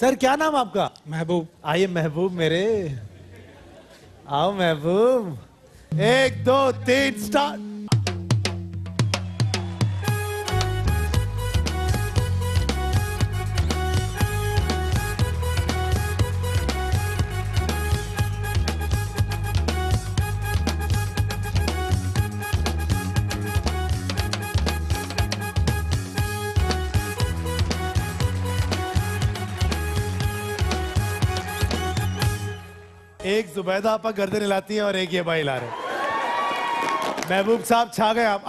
Sir क्या नाम आपका? महबूब। आइए महबूब मेरे। आओ महबूब। एक दो तीन स्टार्ट। एक जुबैदा आपा गर्दन हिलाती है और एक ये भाई ला रहे महबूब साहब छा गए आप।